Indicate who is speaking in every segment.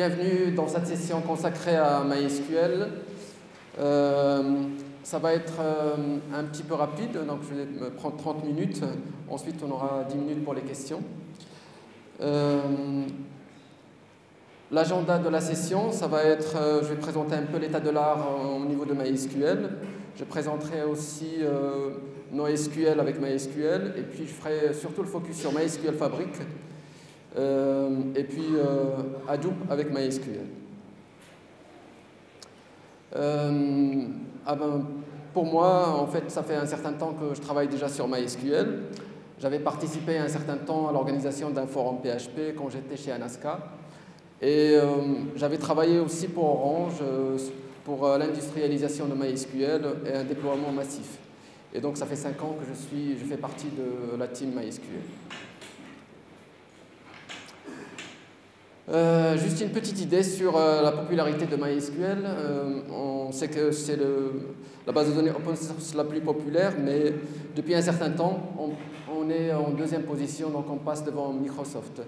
Speaker 1: bienvenue dans cette session consacrée à MySQL. Euh, ça va être euh, un petit peu rapide, donc je vais me prendre 30 minutes. Ensuite, on aura 10 minutes pour les questions. Euh, l'agenda de la session, ça va être, je vais présenter un peu l'état de l'art au niveau de MySQL. Je présenterai aussi NoSQL avec MySQL, et puis je ferai surtout le focus sur MySQL Fabric, et puis Hadoop avec MySQL. Ah ben, pour moi, en fait, ça fait un certain temps que je travaille déjà sur MySQL. J'avais participé un certain temps à l'organisation d'un forum PHP quand j'étais chez Anaska. Et euh, j'avais travaillé aussi pour Orange euh, pour euh, l'industrialisation de MySQL et un déploiement massif. Et donc ça fait cinq ans que je, suis, je fais partie de la team MySQL. Euh, juste une petite idée sur euh, la popularité de MySQL. Euh, on sait que c'est la base de données open source la plus populaire, mais depuis un certain temps, on, est en deuxième position, donc on passe devant Microsoft.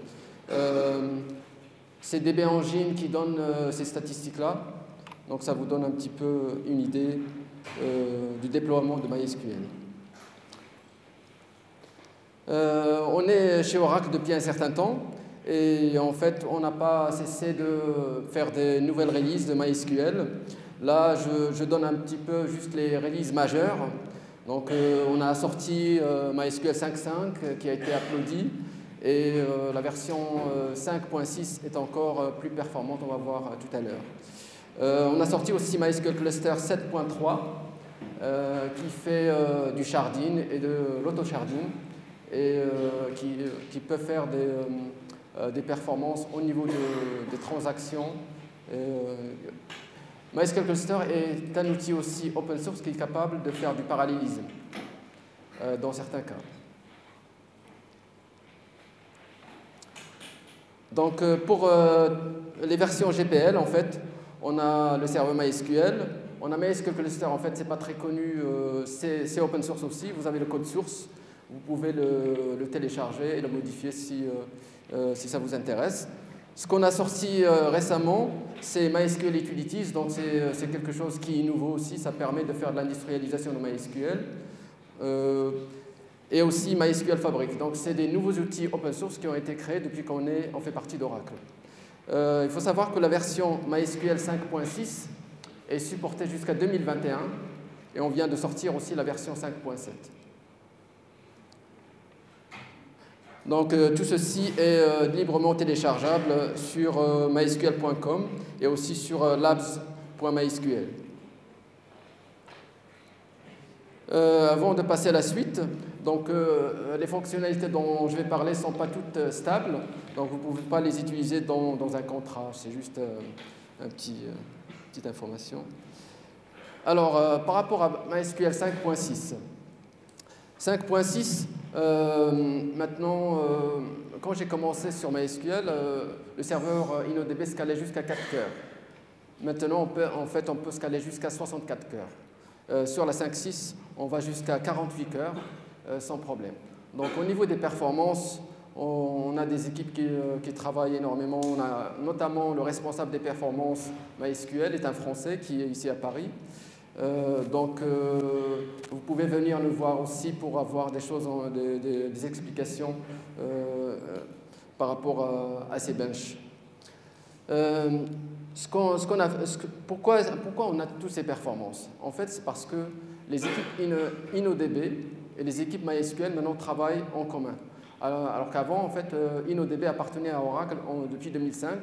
Speaker 1: c'est DB Engine qui donne ces statistiques-là, donc ça vous donne un petit peu une idée du déploiement de MySQL. on est chez Oracle depuis un certain temps. Et en fait, on n'a pas cessé de faire des nouvelles releases de MySQL. Là, je, donne un petit peu juste les releases majeures. Donc, euh, on a sorti euh, MySQL 5.5 qui a été applaudi. Et euh, la version 5.6 est encore plus performante, on va voir tout à l'heure. on a sorti aussi MySQL Cluster 7.3 qui fait du sharding et de l'auto-sharding et qui, peut faire des euh, des performances au niveau des transactions. Euh, MySQL Cluster est un outil aussi open source qui est capable de faire du parallélisme euh, dans certains cas. Donc pour les versions GPL, en fait, on a le serveur MySQL, on a MySQL Cluster, en fait, c'est pas très connu, c'est open source aussi, vous avez le code source, vous pouvez le, télécharger et le modifier si euh, si ça vous intéresse. Ce qu'on a sorti euh, récemment, c'est MySQL Utilities, donc euh, c'est quelque chose qui est nouveau aussi, ça permet de faire de l'industrialisation de MySQL. et aussi MySQL Fabric. Donc c'est des nouveaux outils open source qui ont été créés depuis qu'on on fait partie d'Oracle. il faut savoir que la version MySQL 5.6 est supportée jusqu'à 2021 et on vient de sortir aussi la version 5.7. Donc euh, tout ceci est euh, librement téléchargeable sur euh, mysql.com et aussi sur labs.mysql. avant de passer à la suite, donc les fonctionnalités dont je vais parler ne sont pas toutes stables, donc vous ne pouvez pas les utiliser dans, un contrat, c'est juste une petit, petite information. Alors, par rapport à MySQL 5.6, 5.6, euh, maintenant, euh, quand j'ai commencé sur MySQL, euh, le serveur InnoDB scalait jusqu'à 4 cœurs. Maintenant, on peut, en fait, on peut scaler jusqu'à 64 cœurs. sur la 5.6, on va jusqu'à 48 cœurs sans problème. Donc au niveau des performances, on, a des équipes qui, qui, travaillent énormément. On a notamment le responsable des performances MySQL est un Français qui est ici à Paris. Euh, donc, euh, vous pouvez venir le voir aussi pour avoir des choses, des, explications euh, par rapport à, ces benches. Ce qu'on, a, pourquoi, pourquoi on a toutes ces performances? En fait, c'est parce que les équipes InnoDB et les équipes MySQL maintenant travaillent en commun. Alors, qu'avant, en fait, InnoDB appartenait à Oracle depuis 2005,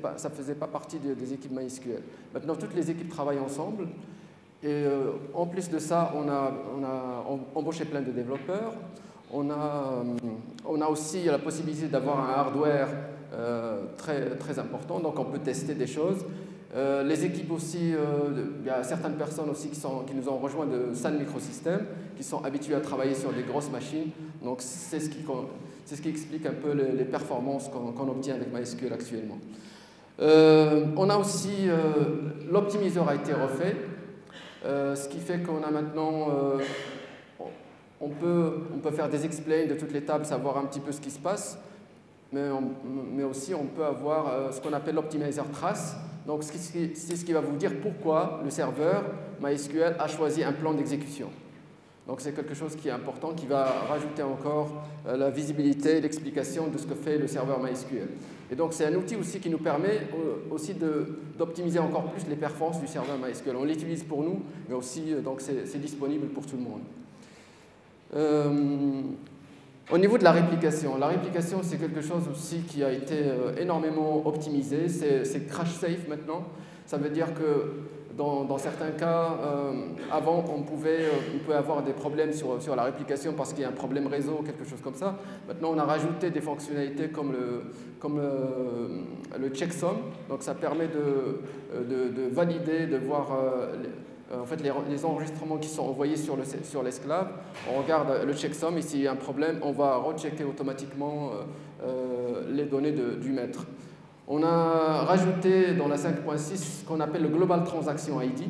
Speaker 1: pas, ça ne faisait pas partie des équipes MySQL. Maintenant, toutes les équipes travaillent ensemble et euh, en plus de ça, on a, embauché plein de développeurs. On a, euh, on a aussi la possibilité d'avoir un hardware euh, très, important, donc on peut tester des choses. les équipes aussi, il y a certaines personnes aussi qui, nous ont rejoint de Sun Microsystems, qui sont habitués à travailler sur des grosses machines. Donc c'est ce qui, explique un peu les, performances qu'on, obtient avec MySQL actuellement. on a aussi, l'optimiseur a été refait, ce qui fait qu'on a maintenant, euh, on, peut, on peut faire des explains de toutes les tables, savoir un petit peu ce qui se passe. mais, aussi on peut avoir ce qu'on appelle l'optimizer trace. Donc c'est ce qui va vous dire pourquoi le serveur MySQL a choisi un plan d'exécution. Donc c'est quelque chose qui est important, qui va rajouter encore la visibilité l'explication de ce que fait le serveur MySQL. Et donc c'est un outil aussi qui nous permet aussi d'optimiser encore plus les performances du serveur MySQL. On l'utilise pour nous, mais aussi donc c'est disponible pour tout le monde. Euh, au niveau de la réplication, la réplication c'est quelque chose aussi qui a été euh, énormément optimisé. C'est crash safe maintenant. Ça veut dire que dans, certains cas, euh, avant, on pouvait, euh, on avoir des problèmes sur, sur la réplication parce qu'il y a un problème réseau, quelque chose comme ça. Maintenant, on a rajouté des fonctionnalités comme le, comme le, le checksum. Donc, ça permet de, de, de valider, de voir euh, en fait, les, enregistrements qui sont envoyés sur l'esclave. Sur on regarde le checksum et s'il y a un problème, on va rechecker automatiquement les données du maître. On a rajouté dans la 5.6 ce qu'on appelle le Global Transaction ID.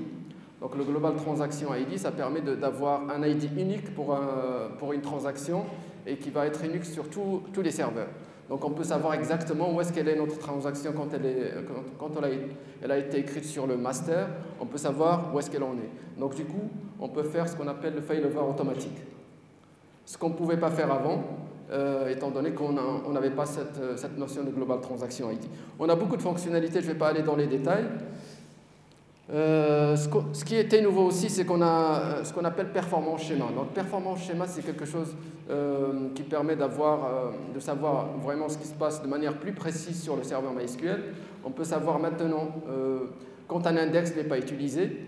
Speaker 1: Donc le Global Transaction ID, ça permet d'avoir un ID unique pour, une transaction et qui va être unique sur tous les serveurs. Donc on peut savoir exactement où est-ce qu'elle est notre transaction quand, elle, est, quand, elle, a, elle, a, été écrite sur le master. On peut savoir où est-ce qu'elle en est. Donc du coup, on peut faire ce qu'on appelle le failover automatique. Ce qu'on ne pouvait pas faire avant, euh, étant donné qu'on n'avait pas cette, euh, cette, notion de Global Transaction ID. On a beaucoup de fonctionnalités, je ne vais pas aller dans les détails. Euh, ce, qui était nouveau aussi, c'est qu'on a ce qu'on appelle performance schéma. Donc performance schéma, c'est quelque chose qui permet d'avoir, de savoir vraiment ce qui se passe de manière plus précise sur le serveur MySQL. On peut savoir maintenant quand un index n'est pas utilisé,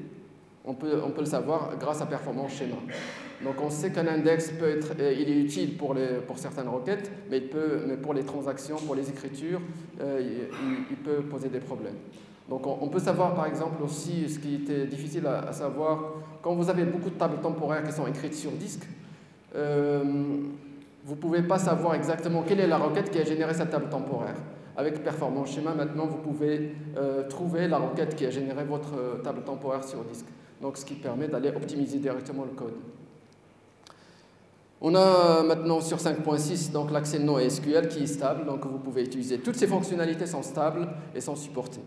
Speaker 1: on peut, le savoir grâce à performance schéma. Donc on sait qu'un index peut être, euh, il est utile pour, certaines requêtes, mais pour les transactions, pour les écritures, euh, il, peut poser des problèmes. Donc on, peut savoir par exemple aussi ce qui était difficile à, savoir, quand vous avez beaucoup de tables temporaires qui sont écrites sur disque, euh, vous ne pouvez pas savoir exactement quelle est la requête qui a généré cette table temporaire. Avec Performance Schéma, maintenant, vous pouvez trouver la requête qui a généré votre table temporaire sur disque. Donc, ce qui permet d'aller optimiser directement le code. On a maintenant sur 5.6 donc l'accès non SQL qui est stable, donc vous pouvez utiliser. Toutes ces fonctionnalités sont stables et sont supportées.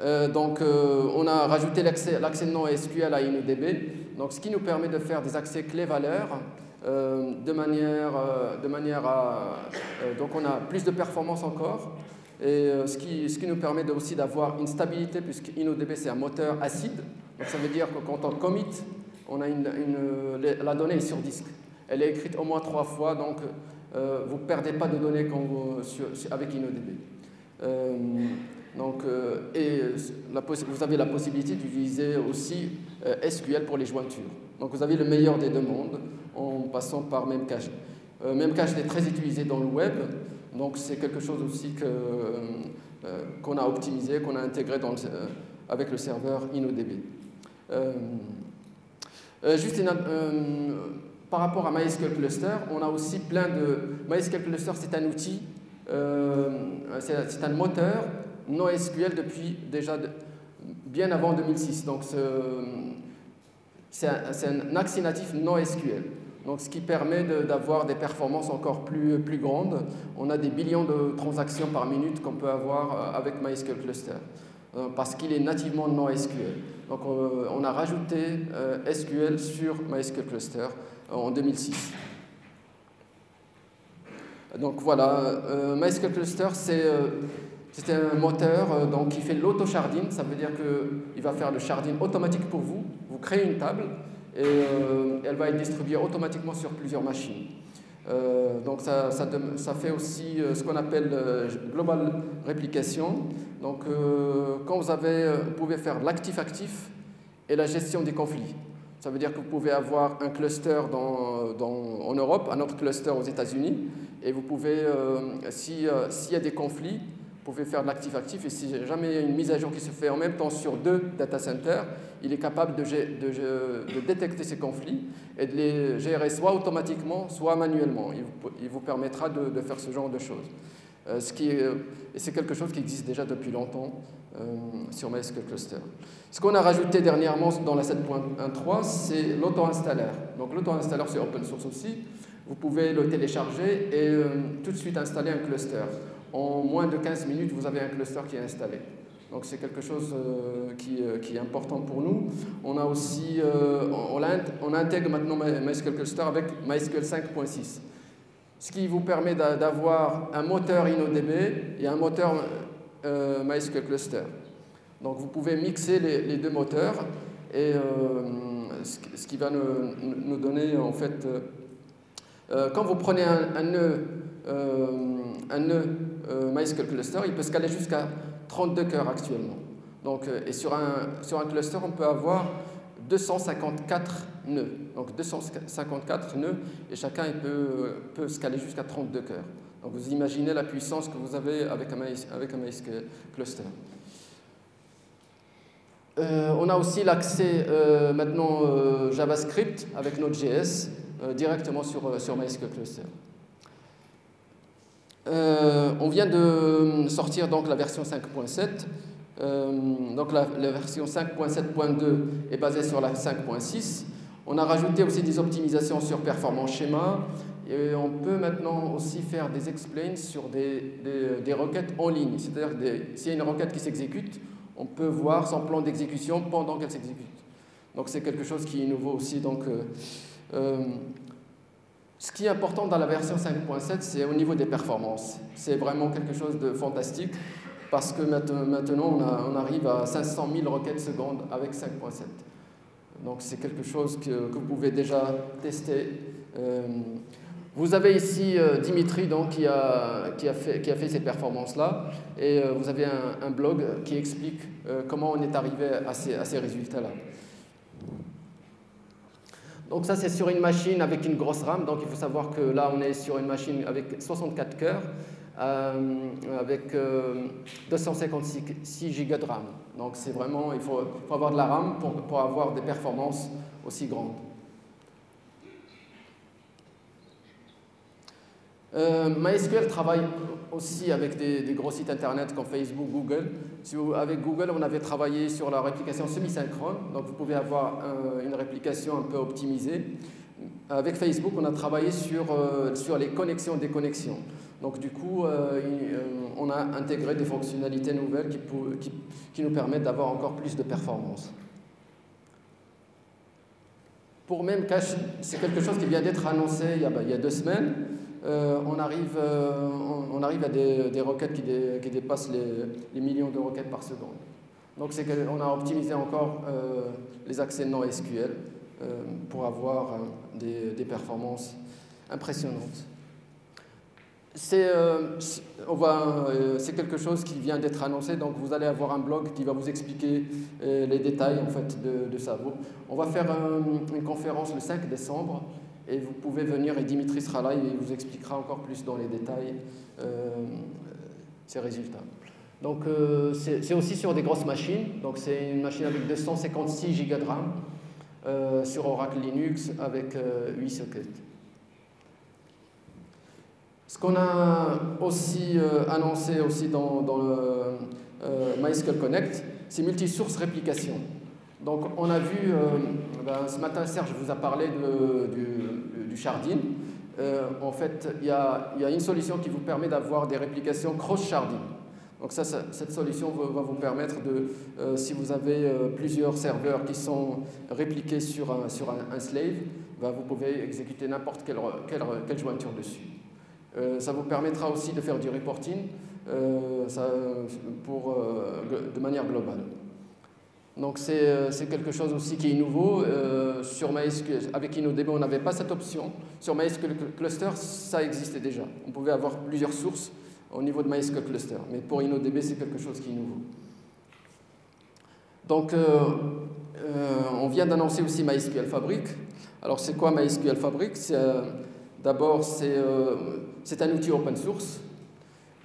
Speaker 1: Euh, donc euh, on a rajouté l'accès non SQL à InnoDB, donc ce qui nous permet de faire des accès clés-valeurs euh, de, manière, de manière à... donc on a plus de performance encore, et ce qui, ce, qui, nous permet aussi d'avoir une stabilité, puisque InnoDB c'est un moteur acide, donc ça veut dire que quand on commit on a une, la donnée est sur disque. Elle est écrite au moins trois fois, donc euh, vous ne perdez pas de données quand vous, avec InnoDB. Euh, donc, euh, et vous avez la possibilité d'utiliser aussi SQL pour les jointures. Donc vous avez le meilleur des deux mondes en passant par Memcache. Memcache est très utilisé dans le web, donc c'est quelque chose aussi qu'on a optimisé, qu'on a intégré dans avec le serveur InnoDB. Euh, juste euh, par rapport à MySQL Cluster, on a aussi plein de... MySQL Cluster, c'est un outil, euh, c'est un moteur NoSQL depuis déjà bien avant 2006. Donc, c'est un, accès natif NoSQL. Donc, ce qui permet d'avoir des performances encore plus, plus grandes. On a des billions de transactions par minute qu'on peut avoir avec MySQL Cluster. Euh, parce qu'il est nativement non SQL. Donc euh, on a rajouté euh, SQL sur MySQL Cluster en 2006. Donc voilà, MySQL Cluster, c'est un moteur donc, qui fait l'auto-sharding, ça veut dire qu'il va faire le sharding automatique pour vous. Vous créez une table et elle va être distribuée automatiquement sur plusieurs machines. Euh, donc ça, fait aussi euh, ce qu'on appelle euh, global replication. Donc quand vous, avez, vous pouvez faire l'actif-actif et la gestion des conflits. Ça veut dire que vous pouvez avoir un cluster en Europe, un autre cluster aux États-Unis, et vous pouvez, s'il y a des conflits, vous pouvez faire de l'actif-actif, et si jamais il y a une mise à jour qui se fait en même temps sur deux data centers, il est capable de, détecter ces conflits et de les gérer soit automatiquement, soit manuellement. Il vous, permettra de, faire ce genre de choses. Euh, ce qui et c'est quelque chose qui existe déjà depuis longtemps euh, sur MySQL Cluster. Ce qu'on a rajouté dernièrement dans la 7.13, c'est l'auto-installeur. Donc l'auto-installeur, c'est open source aussi. vous pouvez le télécharger et euh, tout de suite installer un cluster. En moins de 15 minutes, vous avez un cluster qui est installé. Donc c'est quelque chose euh, euh, qui, est important pour nous. On a aussi, on, intègre maintenant MySQL Cluster avec MySQL 5.6, ce qui vous permet d'avoir un moteur InnoDB et un moteur MySQL Cluster. Donc vous pouvez mixer les, deux moteurs et ce, qui va nous, donner en fait euh, quand vous prenez un, nœud, euh, un nœud euh, MySQL cluster, il peut scaler jusqu'à 32 cœurs actuellement. Donc, et sur un, sur un cluster, on peut avoir 254 nœuds. Donc 254 nœuds et chacun il peut, peut scaler jusqu'à 32 cœurs. Donc vous imaginez la puissance que vous avez avec un, avec MySQL cluster. on a aussi l'accès maintenant JavaScript avec Node.js euh, directement sur, euh, sur MySQL Cluster. Euh, on vient de sortir donc la version 5.7. donc la, version 5.7.2 est basée sur la 5.6. On a rajouté aussi des optimisations sur performance schéma. Et on peut maintenant aussi faire des explains sur des, des, requêtes en ligne. C'est-à-dire s'il y a une requête qui s'exécute, on peut voir son plan d'exécution pendant qu'elle s'exécute. Donc c'est quelque chose qui est nouveau aussi. Donc, euh, ce qui est important dans la version 5.7, c'est au niveau des performances. C'est vraiment quelque chose de fantastique parce que maintenant, on, arrive à 500 000 requêtes secondes avec 5.7. Donc c'est quelque chose que, vous pouvez déjà tester. Euh, vous avez ici euh, Dimitri donc, qui, a, qui, a fait, qui a fait ces performances-là et vous avez un, blog qui explique comment on est arrivé à ces, à ces résultats-là. Donc ça, c'est sur une machine avec une grosse RAM. Donc il faut savoir que là, on est sur une machine avec 64 cœurs, euh, avec 256 euh, Go de RAM. Donc c'est vraiment, il faut, avoir de la RAM pour, pour avoir des performances aussi grandes. Euh, MySQL travaille aussi avec des, gros sites internet comme Facebook, Google. Avec Google, on avait travaillé sur la réplication semi-synchrone, donc vous pouvez avoir une réplication un peu optimisée. Avec Facebook, on a travaillé sur, euh, sur les connexions des connexions. Donc du coup, euh, euh, on a intégré des fonctionnalités nouvelles qui, nous permettent d'avoir encore plus de performance. Pour Memcache, c'est quelque chose qui vient d'être annoncé il y, a, il y a deux semaines. Euh, on, arrive, euh, on, arrive à des, requêtes qui, dépassent les, millions de requêtes par seconde. Donc qu'on a optimisé encore euh, les accès non SQL pour avoir des, performances impressionnantes. C'est quelque chose qui vient d'être annoncé, donc vous allez avoir un blog qui va vous expliquer les détails en fait, de, ça. On va faire une conférence le 5 décembre et vous pouvez venir et Dimitri sera là, il vous expliquera encore plus dans les détails euh, ces résultats. Donc euh, c'est aussi sur des grosses machines, donc c'est une machine avec 256 Go de RAM euh, sur Oracle Linux avec 8 sockets. Ce qu'on a aussi annoncé aussi dans, le MySQL Connect, c'est multi-source réplication. Donc on a vu, euh, ben, ce matin Serge vous a parlé du, du, Sharding. Euh, en fait, il y, a, une solution qui vous permet d'avoir des réplications cross-sharding. Donc ça, cette solution va, vous permettre de, euh, si vous avez plusieurs serveurs qui sont répliqués sur un, slave, ben, vous pouvez exécuter n'importe quelle, jointure dessus. ça vous permettra aussi de faire du reporting pour, de manière globale. Donc euh, c'est quelque chose aussi qui est nouveau. Euh, sur MySQL, avec InnoDB, on n'avait pas cette option. Sur MySQL Cluster, ça existait déjà. On pouvait avoir plusieurs sources au niveau de MySQL Cluster. Mais pour InnoDB, c'est quelque chose qui est nouveau. Donc euh, on vient d'annoncer aussi MySQL Fabric. Alors c'est quoi MySQL Fabric? D'abord, c'est un outil open source.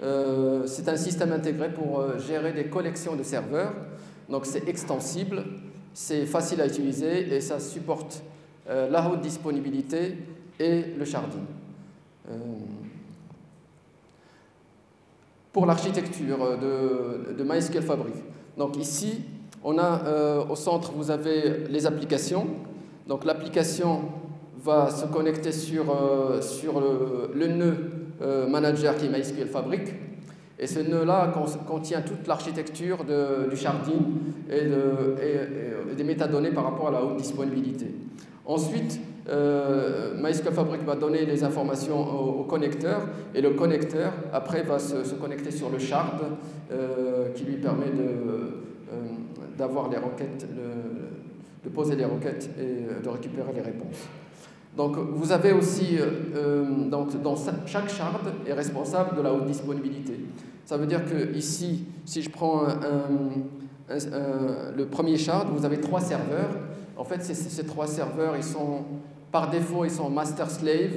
Speaker 1: c'est un système intégré pour gérer des collections de serveurs donc c'est extensible, c'est facile à utiliser et ça supporte euh, la haute disponibilité et le sharding. Euh, pour l'architecture de, MySQL Fabric. Donc ici, on a euh, au centre, vous avez les applications. Donc l'application va se connecter sur, sur le, nœud manager qui est MySQL Fabric. Et ce nœud-là contient toute l'architecture du Sharding et, des métadonnées par rapport à la haute disponibilité. Ensuite, euh, MySQL Fabric va donner les informations au, connecteur et le connecteur, après, va se, connecter sur le shard euh, qui lui permet euh, d'avoir les requêtes, de poser les requêtes et de récupérer les réponses. Donc, vous avez aussi, donc, dans chaque shard est responsable de la haute disponibilité. Ça veut dire que ici, si je prends le premier shard, vous avez trois serveurs. En fait, ces, trois serveurs, ils sont par défaut, ils sont master-slave.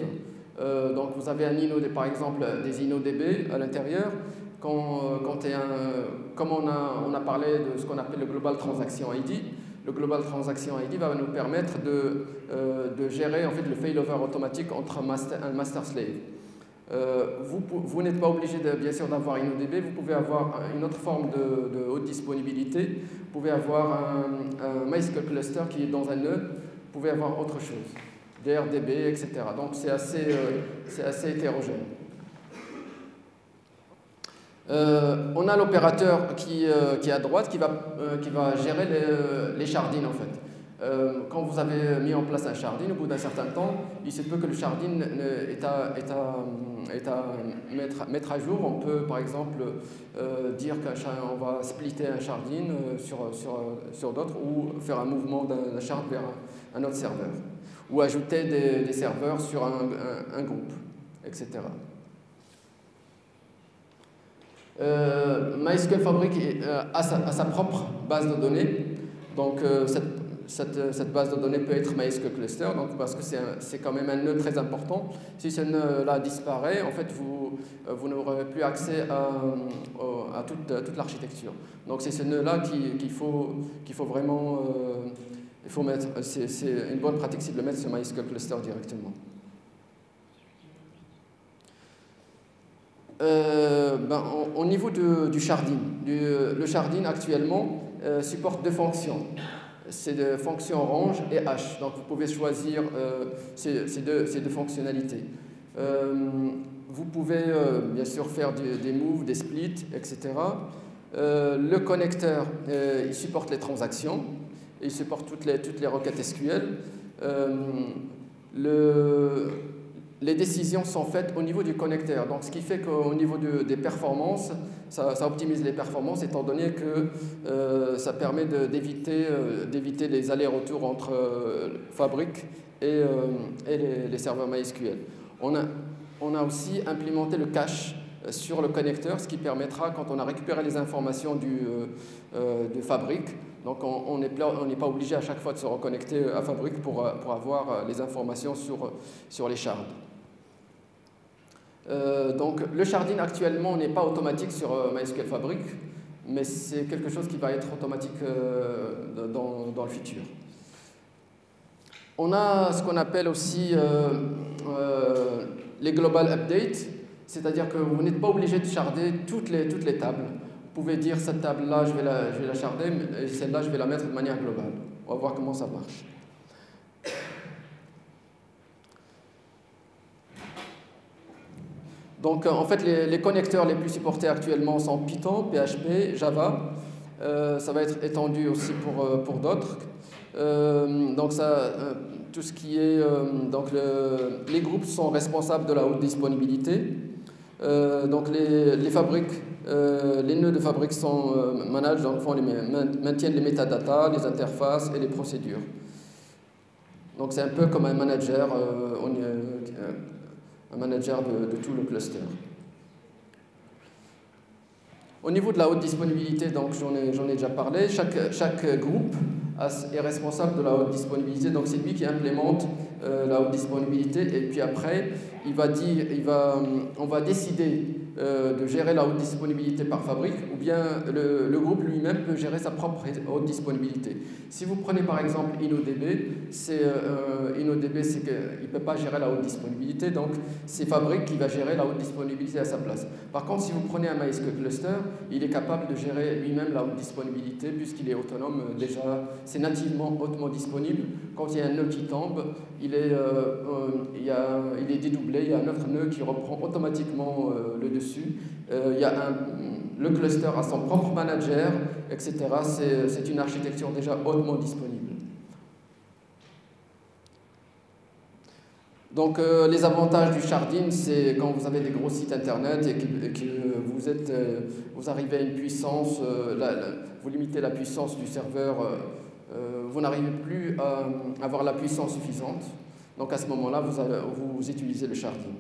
Speaker 1: Euh, donc vous avez un InnoDB, par exemple, des InnoDB à l'intérieur. Quand, euh, quand un, comme on a, parlé de ce qu'on appelle le Global Transaction ID, le Global Transaction ID va nous permettre de, euh, de gérer en fait, le failover automatique entre un master-slave. vous, n'êtes pas obligé bien sûr d'avoir InnoDB, vous pouvez avoir une autre forme de, haute disponibilité. Vous pouvez avoir un, MySQL cluster qui est dans un nœud, vous pouvez avoir autre chose. DRDB, etc. Donc c'est assez, euh, assez hétérogène. Euh, on a l'opérateur qui, euh, qui, est à droite qui va, qui va gérer les, les, shardines en fait. quand vous avez mis en place un shardine, au bout d'un certain temps, il se peut que le shardine est à, est à, est à mettre, à jour. On peut par exemple dire qu'on va splitter un shardine sur, sur, d'autres ou faire un mouvement d'un shard vers un autre serveur ou ajouter des, serveurs sur un, groupe, etc. Euh, MySQL Fabric euh, a, sa, propre base de données. Donc, euh, base de données peut être MySQL Cluster, donc, parce que c'est quand même un nœud très important. Si ce nœud-là disparaît, en fait, vous, vous n'aurez plus accès à, à toute, l'architecture. Donc, c'est ce nœud-là qu'il faut, vraiment il faut mettre, c'est une bonne pratique, c'est de le mettre sur MySQL Cluster directement. Euh, ben, au, niveau du sharding, le sharding actuellement euh, supporte deux fonctions. C'est de fonction range et hash. Donc vous pouvez choisir euh, ces, deux, ces, deux, fonctionnalités. vous pouvez bien sûr faire des moves, des splits, etc. le connecteur, il supporte les transactions il supporte toutes les, toutes les requêtes SQL. Euh, le, les décisions sont faites au niveau du connecteur. Donc, ce qui fait qu'au niveau des performances, ça, optimise les performances, étant donné que euh, ça permet d'éviter euh, d'éviter les allers-retours entre Fabric et, et les, serveurs MySQL. On a, on a aussi implémenté le cache sur le connecteur, ce qui permettra, quand on a récupéré les informations du, de Fabric, donc on n'est pas obligé à chaque fois de se reconnecter à Fabric pour, euh, pour avoir euh, les informations sur, euh, sur les shards. Donc le sharding actuellement n'est pas automatique sur MySQL Fabric, mais c'est quelque chose qui va être automatique dans, dans, le futur. On a ce qu'on appelle aussi les global updates, c'est-à-dire que vous n'êtes pas obligé de sharder toutes les, toutes les tables. Vous pouvez dire cette table-là, je vais la, je vais la charder, et celle-là, je vais la mettre de manière globale. On va voir comment ça marche. Donc en fait, les, connecteurs les plus supportés actuellement sont Python, PHP, Java. Euh, ça va être étendu aussi pour, euh, pour d'autres. Euh, donc ça, tout ce qui est... donc le, les groupes sont responsables de la haute disponibilité. donc les, les fabriques euh, les nœuds de fabrique sont euh, managés, donc font les, maintiennent les métadatas, les interfaces et les procédures. Donc c'est un peu comme un manager, euh, un manager de, tout le cluster. Au niveau de la haute disponibilité, donc j'en ai, ai, déjà parlé, chaque, chaque groupe est responsable de la haute disponibilité, donc c'est lui qui implémente la haute disponibilité. Et puis après, il va dire, il va, on va décider euh, de gérer la haute disponibilité par fabrique, ou bien le, groupe lui-même peut gérer sa propre haute disponibilité. Si vous prenez par exemple InnoDB, c'est euh, InnoDB, c'est qu'il ne peut pas gérer la haute disponibilité, donc c'est Fabric qui va gérer la haute disponibilité à sa place. Par contre, si vous prenez un MySQL cluster, il est capable de gérer lui-même la haute disponibilité puisqu'il est autonome euh, déjà, c'est nativement hautement disponible quand il y a un nœud qui tombe, il est, il, il est dédoublé, il y a un autre nœud qui reprend automatiquement le dessus. Il y a le cluster a son propre manager, etc. C'est une architecture déjà hautement disponible. Donc euh, les avantages du sharding, c'est quand vous avez des gros sites internet et que, euh, vous arrivez à une puissance, euh, vous limitez la puissance du serveur, vous n'arrivez plus à avoir la puissance suffisante. Donc à ce moment-là, vous, vous, utilisez le sharding.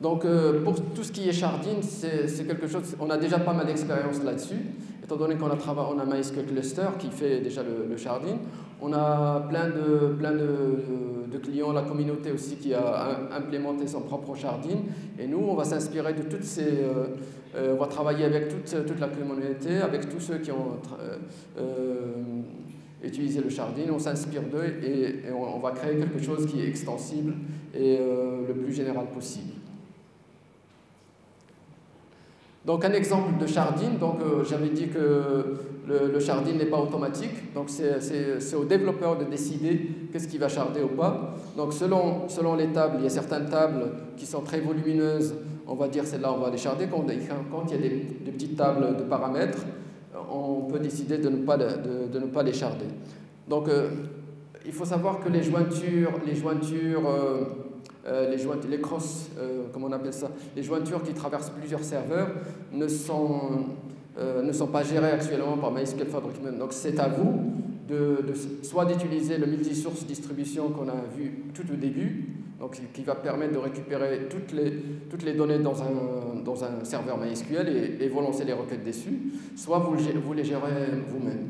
Speaker 1: Donc pour tout ce qui est sharding, c'est quelque chose, on a déjà pas mal d'expérience là-dessus étant donné qu'on a, on a MySQL Cluster qui fait déjà le, sharding, on a plein, de, clients, la communauté aussi qui a implémenté son propre sharding, et nous, on va s'inspirer de toutes ces... Euh, euh, on va travailler avec toute, la communauté, avec tous ceux qui ont euh, utilisé le sharding, on s'inspire d'eux et, on, va créer quelque chose qui est extensible et le plus général possible. Donc un exemple de sharding, donc euh, j'avais dit que le, le n'est pas automatique, donc c'est au développeur de décider qu'est-ce qu'il va sharder ou pas. Donc selon, selon les tables, il y a certaines tables qui sont très volumineuses, on va dire celle-là on va les sharder. Quand, quand il y a des, petites tables de paramètres, on peut décider de ne pas, de, ne pas les sharder. Donc euh, il faut savoir que les jointures, les jointures euh, euh, les, jointures, les cross, euh, comment on appelle ça, les jointures qui traversent plusieurs serveurs ne sont, euh, ne sont pas gérées actuellement par MySQL Fabric Donc c'est à vous de, soit d'utiliser le multi-source distribution qu'on a vu tout au début, donc qui va permettre de récupérer toutes les, toutes les données dans un, dans un serveur MySQL et, et vous lancer les requêtes dessus, soit vous, vous les gérez vous-même.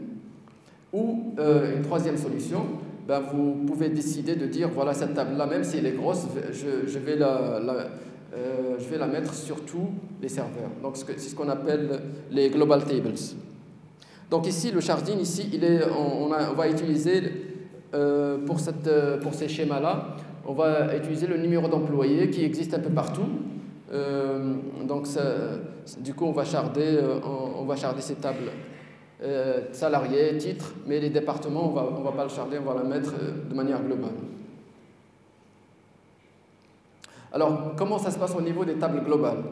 Speaker 1: Ou une troisième solution, ben, vous pouvez décider de dire voilà cette table-là, même si elle est grosse, je, je vais, la, euh, je vais la mettre sur tous les serveurs. Donc c'est ce qu'on appelle les global tables. Donc ici, le sharding, ici, il est, on, on, va utiliser euh, pour, cette, pour ces schémas-là, on va utiliser le numéro d'employé qui existe un peu partout. Euh, donc du coup, on va charder, on, on va charder ces tables euh, salariés, titres, mais les départements, on va, ne va pas le charger, on va la mettre euh, de manière globale. Alors, comment ça se passe au niveau des tables globales?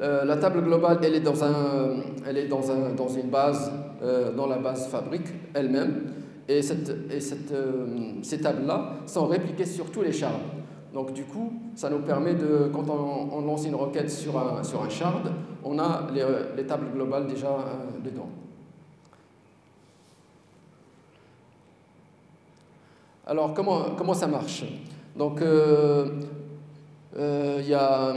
Speaker 1: Euh, La table globale, elle est dans, un, elle est dans, un, dans une base, dans la base fabrique elle-même, et, cette, et cette, ces tables-là sont répliquées sur tous les shards. Donc du coup, ça nous permet de, quand on, lance une requête sur un, sur un shard, on a les, les tables globales déjà dedans. Alors, comment, comment ça marche? Donc, euh, euh, y a,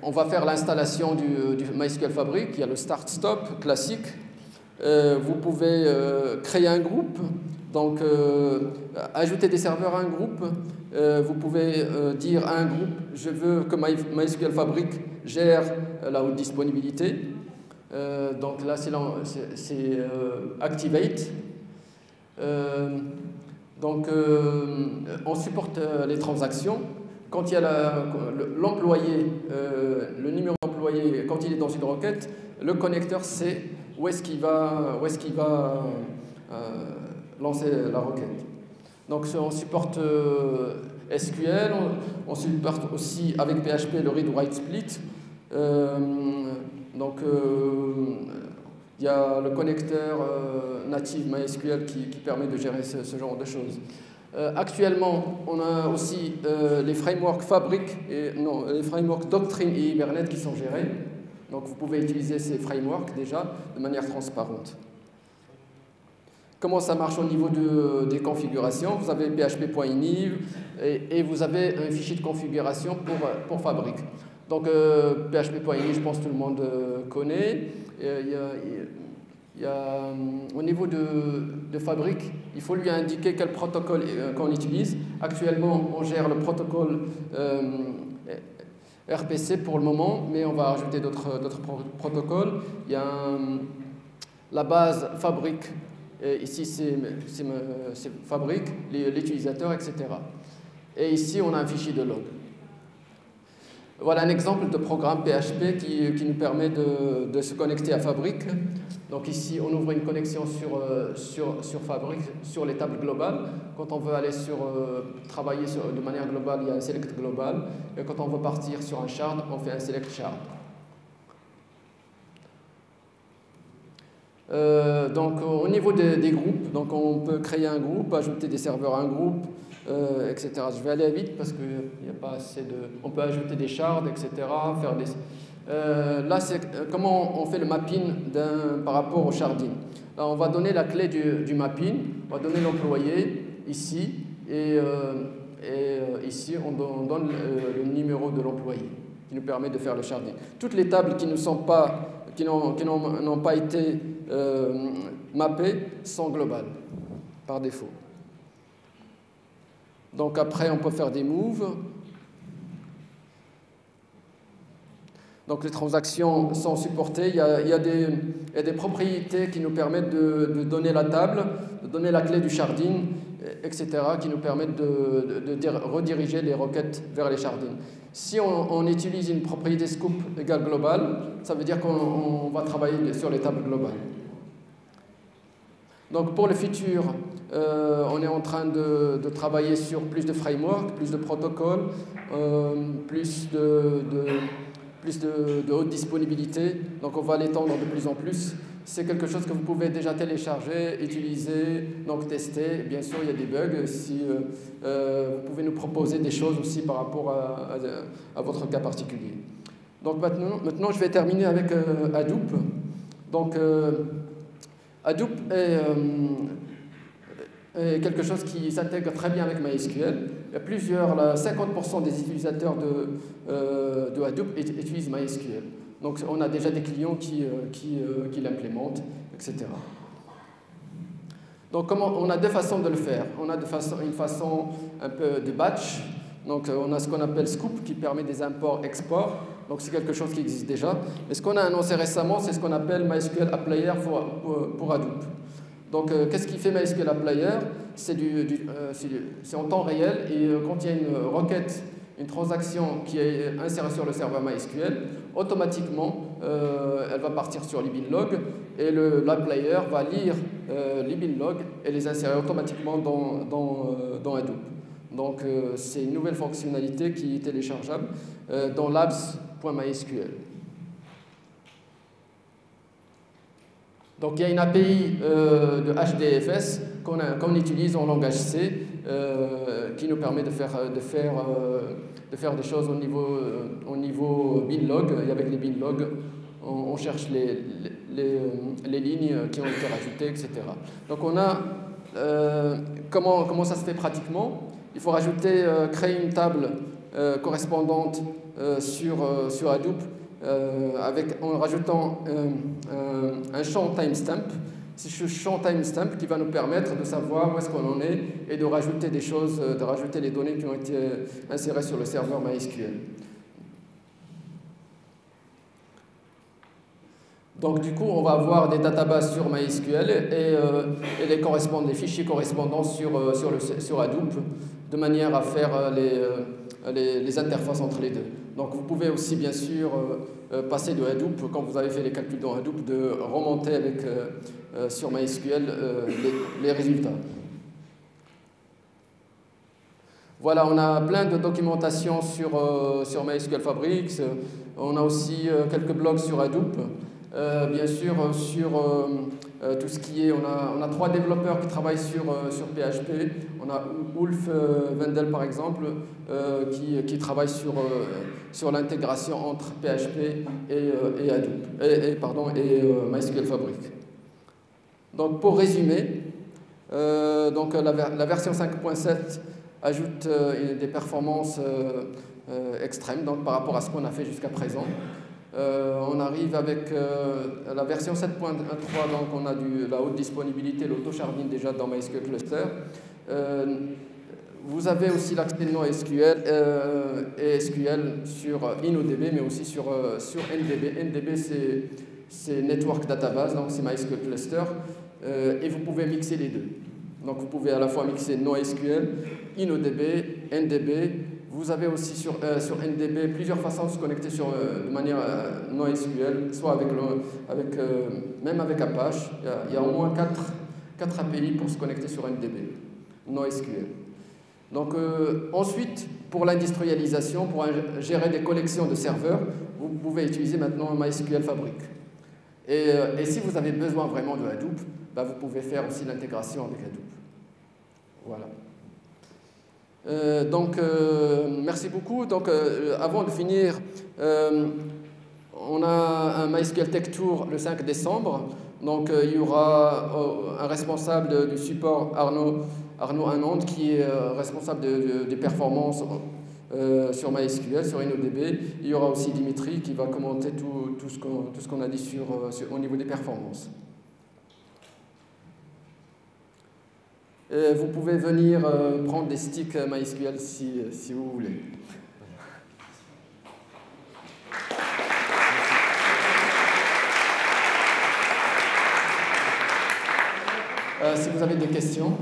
Speaker 1: on, va faire l'installation du, MySQL Fabric. Il y a le start-stop classique. Euh, vous pouvez créer un groupe, donc ajouter des serveurs à un groupe. vous pouvez dire à un groupe je veux que MySQL Fabric gère la haute disponibilité. donc là, c'est Activate. Donc, euh, on supporte euh, les transactions. Quand il y a l'employé, euh, le numéro d'employé, quand il est dans une requête, le connecteur sait où est-ce qu'il va, va lancer la requête. Donc, on supporte SQL, on, supporte aussi avec PHP le read-write split. donc, il y a le connecteur euh, native MySQL qui, permet de gérer ce, genre de choses. Euh, actuellement, on a aussi euh, les frameworks Fabric, et, non, les frameworks Doctrine et Hibernate qui sont gérés. Donc vous pouvez utiliser ces frameworks déjà de manière transparente. Comment ça marche au niveau de, des configurations? Vous avez php.iniv et, vous avez un fichier de configuration pour, pour Fabric. Donc php.ini, je pense que tout le monde connaît. Il y a, au niveau de, fabrique, il faut lui indiquer quel protocole euh, qu'on utilise. Actuellement, on gère le protocole euh, RPC pour le moment, mais on va ajouter d'autres protocoles. Il y a la base fabrique, ici c'est fabrique, l'utilisateur, etc. Et ici, on a un fichier de log. Voilà un exemple de programme PHP qui, nous permet de, se connecter à Fabric. Donc ici, on ouvre une connexion sur, euh, sur, sur Fabric, sur les tables globales. Quand on veut aller sur, euh, travailler de manière globale, il y a un select global. Et quand on veut partir sur un shard, on fait un select shard. Euh, donc au niveau des, des, groupes, donc on peut créer un groupe, ajouter des serveurs à un groupe, euh, etc. Je vais aller vite parce qu'il n'y a pas assez de... On peut ajouter des shards, etc. Faire des... Euh, là, c'est euh, comment on fait le mapping par rapport au sharding. On va donner la clé du, mapping, on va donner l'employé ici, et, ici, on, on donne le, numéro de l'employé qui nous permet de faire le sharding. Toutes les tables qui ne sont pas qui n'ont pas été mappées sont globales par défaut. Donc après, on peut faire des moves. Donc les transactions sont supportées. Il y a, des, propriétés qui nous permettent de, donner la table, de donner la clé du sharding, etc., qui nous permettent de, de rediriger les requêtes vers les shardings. Si on, on, utilise une propriété scoop égale globale, ça veut dire qu'on va travailler sur les tables globales. Donc pour le futur, euh, on est en train de, travailler sur plus de frameworks, plus de protocoles, euh, plus, de, haute disponibilité. Donc on va l'étendre de plus en plus. C'est quelque chose que vous pouvez déjà télécharger, utiliser, donc tester. Bien sûr, il y a des bugs. Si, euh, vous pouvez nous proposer des choses aussi par rapport à, votre cas particulier. Donc maintenant, je vais terminer avec Hadoop. Donc Hadoop est, est, quelque chose qui s'intègre très bien avec MySQL. Il y a plusieurs, 50% des utilisateurs de, de Hadoop utilisent MySQL. Donc on a déjà des clients qui, euh, qui, euh, l'implémentent, etc. Donc on a deux façons de le faire. On a une façon un peu de batch. Donc euh, on a ce qu'on appelle Scoop qui permet des imports-exports. Donc c'est quelque chose qui existe déjà. Et ce qu'on a annoncé récemment, c'est ce qu'on appelle MySQL App Player pour, pour, Hadoop. Donc euh, qu'est-ce qui fait MySQL App Player C'est euh, en temps réel et euh, quand il y a une requête une transaction qui est insérée sur le serveur MySQL, automatiquement, elle va partir sur libinlog et player va lire libinlog et les insérer automatiquement dans, dans, Hadoop. Donc, c'est une nouvelle fonctionnalité qui est téléchargeable dans labs.mysql. Donc, il y a une API euh, de HDFS qu'on qu utilise en langage C euh, qui nous permet de faire, de faire, euh, de faire des choses au niveau, au niveau binlog. Et avec les binlogs, on, on cherche les, les, les, lignes qui ont été rajoutées, etc. Donc on a comment, comment ça se fait pratiquement? Il faut rajouter, créer une table correspondante sur, sur Hadoop avec, en rajoutant un champ timestamp c'est ce champ timestamp qui va nous permettre de savoir où est-ce qu'on en est et de rajouter des choses, euh, de rajouter les données qui ont été insérées sur le serveur MySQL. Donc du coup, on va avoir des databases sur MySQL et, euh, et les, fichiers correspondants sur, euh, sur, le, sur Hadoop, de manière à faire euh, les, euh, les, les, interfaces entre les deux. Donc vous pouvez aussi bien sûr euh, passer de Hadoop, quand vous avez fait les calculs dans Hadoop, de remonter avec, sur MySQL les, résultats. Voilà, on a plein de documentation sur, sur MySQL Fabrics. On a aussi quelques blogs sur Hadoop. Euh, bien sûr, sur euh, euh, tout ce qui est... On a, on a trois développeurs qui travaillent sur, sur PHP. On a Ulf Wendel, par exemple, qui, qui travaille sur, sur l'intégration entre PHP et, et, et, pardon, et MySQL Fabric. Donc, pour résumer, donc la, la version 5.7 ajoute des performances extrêmes donc, par rapport à ce qu'on a fait jusqu'à présent. Euh, on arrive avec euh, la version 7.3, donc on a la haute disponibilité, l'auto-sharding déjà dans MySQL Cluster. Euh, vous avez aussi l'accès NoSQL et SQL sur InnoDB, mais aussi sur, sur NDB. NDB, c'est Network Database, donc c'est MySQL Cluster, et vous pouvez mixer les deux. Donc vous pouvez à la fois mixer NoSQL, InnoDB, NDB, Vous avez aussi sur, sur NDB plusieurs façons de se connecter sur, de manière non SQL, soit avec, le, avec même avec Apache. Il y, a, au moins 4, 4 API pour se connecter sur NDB, non SQL. Donc ensuite, pour l'industrialisation, pour gérer des collections de serveurs, vous pouvez utiliser maintenant MySQL Fabric. Et, et si vous avez besoin vraiment de Hadoop, bah, vous pouvez faire aussi l'intégration avec Hadoop. Voilà. Euh, donc, euh, merci beaucoup. Donc, euh, avant de finir, on a un MySQL Tech Tour le 5 décembre. Donc, il y aura un responsable du support, Arnaud, Arnaud Anand, qui est responsable des performances sur MySQL, sur InnoDB. Il y aura aussi Dimitri qui va commenter tout, tout ce qu'on a dit sur, au niveau des performances. Vous pouvez venir euh, prendre des sticks MySQL si, si vous voulez. Euh, si vous avez des questions.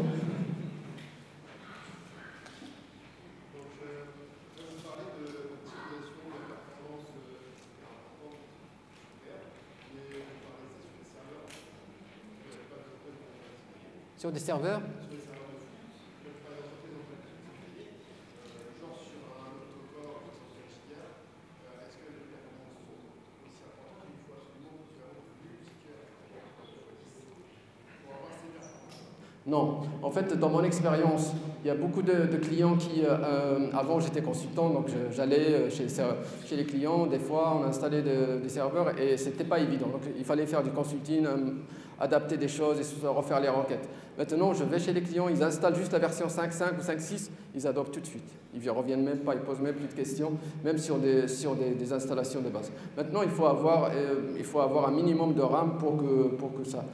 Speaker 1: Sur des serveurs Non. En fait, dans mon expérience, il y a beaucoup de, clients qui, euh, euh, avant j'étais consultant, donc j'allais euh, chez, chez, les clients, des fois on installait des serveurs et c'était pas évident. Donc il fallait faire du consulting, adapter des choses et refaire les requêtes. Maintenant, je vais chez les clients, ils installent juste la version 5.5 ou 5.6, ils adoptent tout de suite. Ils ne reviennent même pas, ils posent même plus de questions, même sur des, sur des, installations de base. Maintenant, il faut, avoir, un minimum de RAM pour que ça...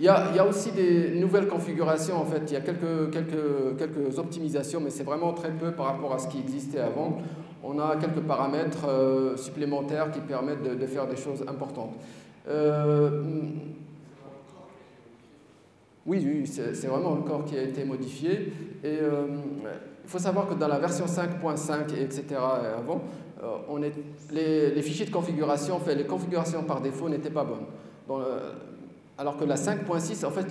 Speaker 1: Il y, a, aussi des nouvelles configurations, en fait. Il y a quelques, quelques, quelques optimisations, mais c'est vraiment très peu par rapport à ce qui existait avant. On a quelques paramètres euh, supplémentaires qui permettent de, faire des choses importantes. Euh, oui, oui c'est vraiment le corps qui a été modifié. Et euh, il faut savoir que dans la version 5.5 et etc. avant, on est, les, fichiers de configuration, fait, les configurations par défaut n'étaient pas bonnes. Alors que la 5.6, en fait,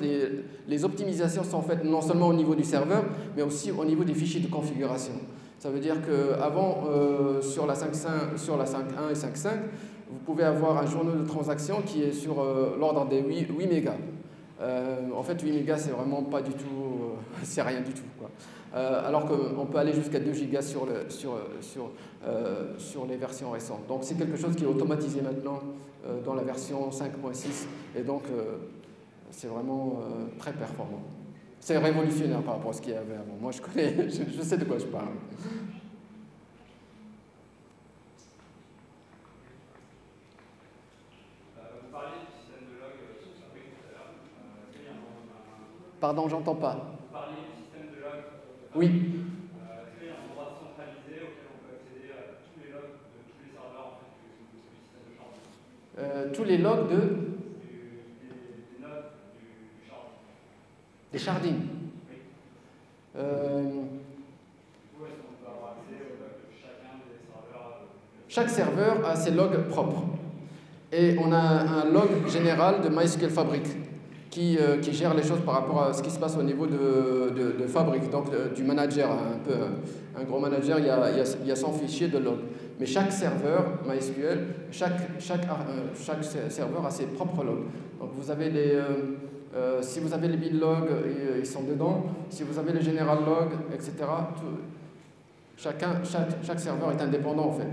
Speaker 1: les, optimisations sont faites non seulement au niveau du serveur, mais aussi au niveau des fichiers de configuration. Ça veut dire qu'avant, euh, sur la 5.1 sur la 5.1 et 5.5, vous pouvez avoir un journal de transaction qui est sur euh, l'ordre des 8, 8 mégas. Euh, en fait, 8 mégas, c'est vraiment pas du tout, c'est rien du tout. Alors qu'on peut aller jusqu'à 2 gigas sur, le, sur, les versions récentes. Donc c'est quelque chose qui est automatisé maintenant euh, dans la version 5.6 et donc euh, c'est vraiment euh, très performant. C'est révolutionnaire par rapport à ce qu'il y avait avant. Moi je connais, je, sais de quoi je parle. Pardon, j'entends pas. Vous parliez du système de log. Oui. Euh, tous les logs de des chardines. Euh, chaque serveur a ses logs propres. Et on a un log général de MySQL Fabric qui, euh, qui, gère les choses par rapport à ce qui se passe au niveau de, de, Fabric, donc du manager, un peu un gros manager, il y a, il y a son fichier de log. Mais chaque serveur MySQL, chaque, chaque, euh, chaque serveur a ses propres logs. Donc vous avez les, euh, euh, si vous avez les build logs, ils sont dedans. Si vous avez les general logs, etc. chacun, chaque, chaque serveur est indépendant en fait.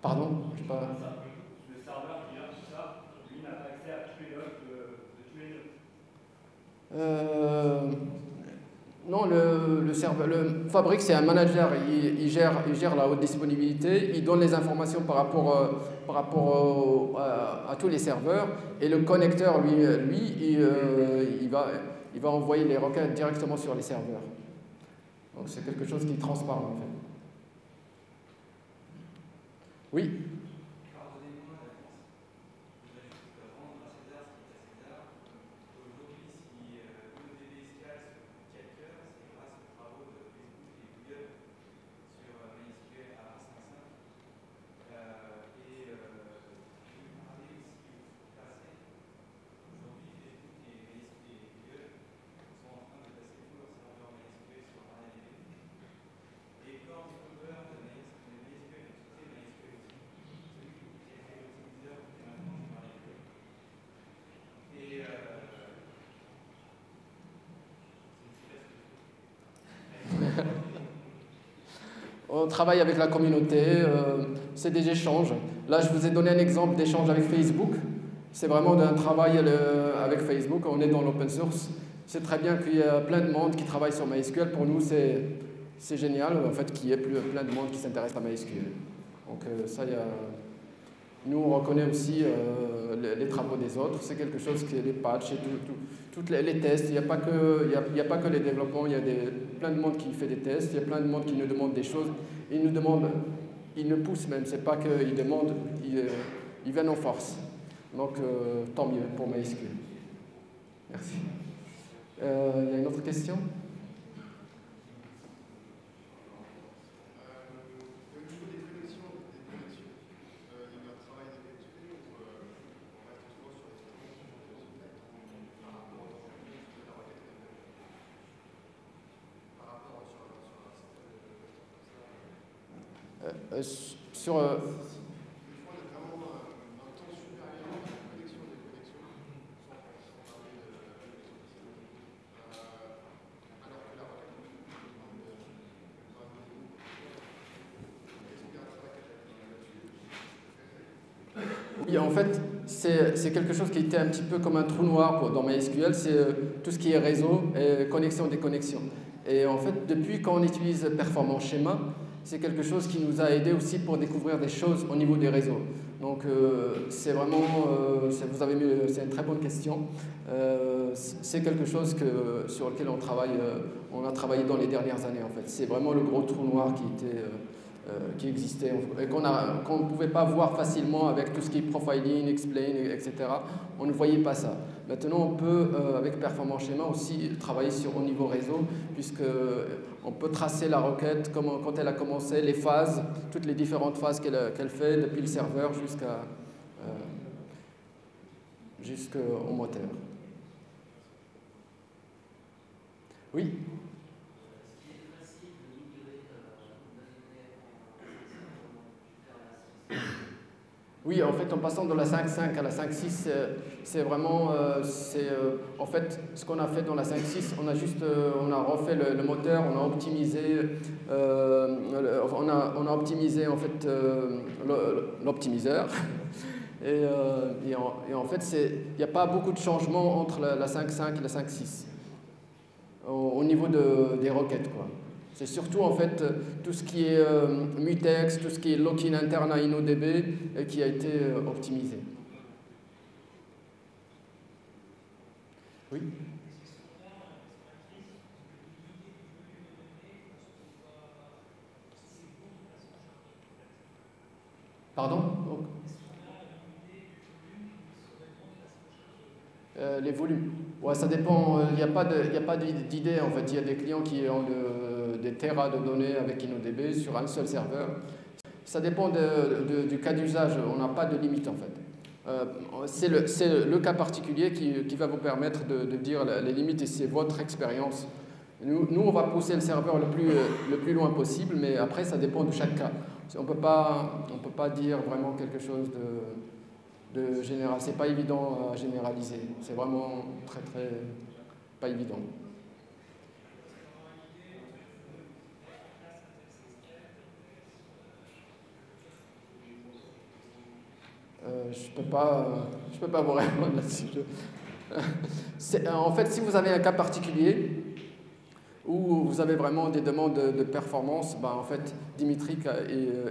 Speaker 1: Pardon? Je pas... Le serveur qui gère tout ça, lui n'a pas accès à tous les logs de, tous les nœuds. Euh, non, le, le, le Fabric, c'est un manager. Il, gère, il gère la haute disponibilité. Il donne les informations par rapport, euh, à, tous les serveurs. Et le connecteur, lui, lui il, euh, il, va, il va envoyer les requêtes directement sur les serveurs. Donc c'est quelque chose qui est transparent en fait. Oui? Travaille avec la communauté, c'est des échanges. Là, je vous ai donné un exemple d'échange avec Facebook. C'est vraiment un travail avec Facebook, on est dans l'open source. C'est très bien qu'il y ait plein de monde qui travaille sur MySQL. Pour nous, c'est génial en fait, qu'il y ait plein de monde qui s'intéresse à MySQL. Donc ça, il y a... Nous, on reconnaît aussi les, travaux des autres. C'est quelque chose qui est les patchs et les, tests. Il n'y a, pas que, a, les développements, a plein de monde qui fait des tests, il y a plein de monde qui nous demande des choses. Ils nous demandent, ils nous poussent même, c'est pas qu'ils demandent, ils, ils, viennent en force. Donc euh, tant mieux pour MySQL. Merci. Euh, il y a une autre question? Sur. Euh, oui, en fait, c'est quelque chose qui était un petit peu comme un trou noir dans MySQL, c'est euh, tout ce qui est réseau et connexion des connexions. Et en fait, depuis qu'on utilise Performance Schema, c'est quelque chose qui nous a aidé aussi pour découvrir des choses au niveau des réseaux. Donc euh, c'est vraiment, euh, vous avez c'est une très bonne question. Euh, c'est quelque chose que, sur lequel on travaille, on a travaillé dans les dernières années en fait. C'est vraiment le gros trou noir qui était euh, qui existait et qu'on ne pouvait pas voir facilement avec tout ce qui est profiling, explain, etc. On ne voyait pas ça. Maintenant, on peut, euh, avec Performance Schema, aussi travailler sur au niveau réseau, puisque euh, on peut tracer la requête comment, quand elle a commencé, les phases, toutes les différentes phases qu'elle fait, depuis le serveur jusqu'au moteur. Oui? Oui, en fait, en passant de la 5.5 à la 5.6, c'est vraiment, euh, c'est euh, en fait, ce qu'on a fait dans la 5.6, on a juste, euh, on a refait le, moteur, on a optimisé, on a, optimisé en fait l'optimiseur. Et, en, fait, il n'y a pas beaucoup de changements entre la, 5.5 et la 5.6 au, au, niveau de, des requêtes, quoi. C'est surtout en fait tout ce qui est euh, mutex, tout ce qui est lock-in interne à InnoDB euh, qui a été euh, optimisé. Oui? Pardon? Les volumes. Ouais, ça dépend. Il n'y a pas d'idée en fait. Il y a des clients qui ont de des terras de données avec InnoDB sur un seul serveur. Ça dépend du cas d'usage, on n'a pas de limite en fait. Euh, c'est le, cas particulier qui, va vous permettre de, dire les limites et c'est votre expérience. Nous, on va pousser le serveur le plus, loin possible, mais après, ça dépend de chaque cas. On ne peut pas dire vraiment quelque chose de, de général. C'est pas évident à généraliser. C'est vraiment très, très pas évident. Euh, je ne peux, pas, je peux pas vous répondre là-dessus. Euh, en fait, si vous avez un cas particulier où vous avez vraiment des demandes de, performance, ben, en fait, Dimitri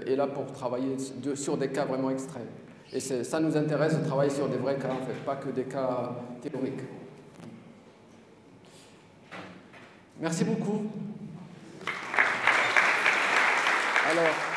Speaker 1: est, là pour travailler sur des cas vraiment extrêmes. Et ça nous intéresse de travailler sur des vrais cas, en fait, pas que des cas théoriques. Merci beaucoup. Alors,